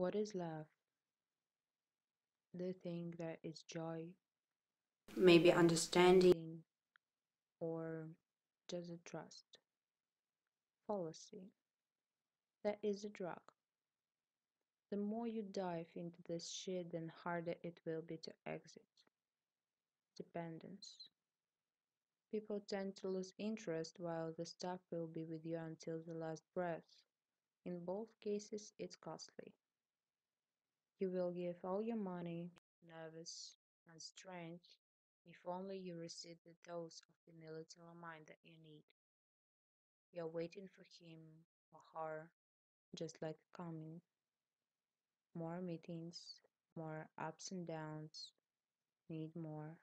What is love? The thing that is joy, Maybe understanding. or just a trust? Fallacy. That is a drug. The more you dive into this shit, the harder it will be to exit. Dependence. People tend to lose interest while the stuff will be with you until the last breath. In both cases, it's costly. You will give all your money, nervous, and strange, if only you receive the dose of phenylethylamine that you need. You're waiting for him or her, just like coming. More meetings, more ups and downs, need more.